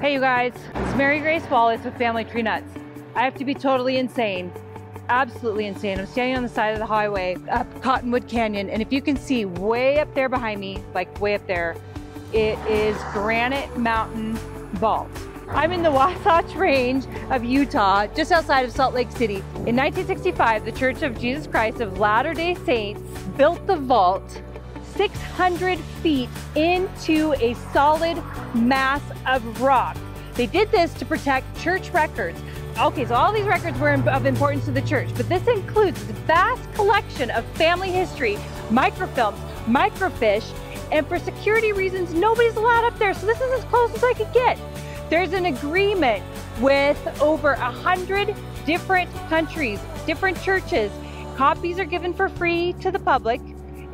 Hey you guys, it's Mary Grace Wallace with Family Tree Nuts. I have to be totally insane, absolutely insane. I'm standing on the side of the highway up Cottonwood Canyon and if you can see way up there behind me, like way up there, it is Granite Mountain Vault. I'm in the Wasatch Range of Utah, just outside of Salt Lake City. In 1965, the Church of Jesus Christ of Latter-day Saints built the vault 600 feet into a solid mass of rock. They did this to protect church records. Okay, so all these records were of importance to the church, but this includes the vast collection of family history, microfilms, microfiche, and for security reasons, nobody's allowed up there, so this is as close as I could get. There's an agreement with over a hundred different countries, different churches. Copies are given for free to the public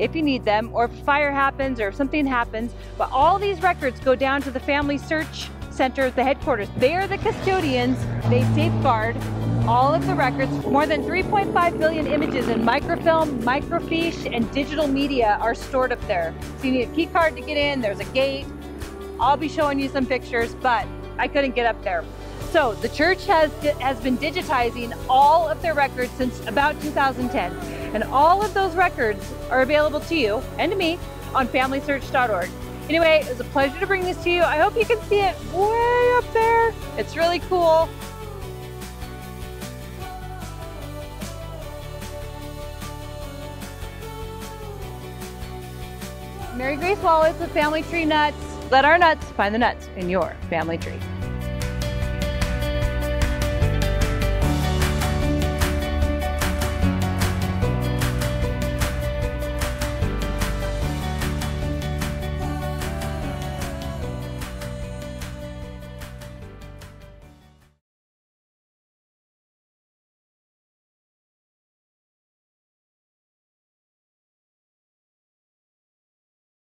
if you need them, or if fire happens or if something happens. But all these records go down to the Family Search Center, the headquarters. They are the custodians. They safeguard all of the records. More than 3.5 billion images in microfilm, microfiche, and digital media are stored up there. So you need a key card to get in. There's a gate. I'll be showing you some pictures, but I couldn't get up there. So the church has, has been digitizing all of their records since about 2010. And all of those records are available to you and to me on familysearch.org. Anyway, it was a pleasure to bring this to you. I hope you can see it way up there. It's really cool. Mary Grace Wallace with Family Tree Nuts. Let our nuts find the nuts in your family tree.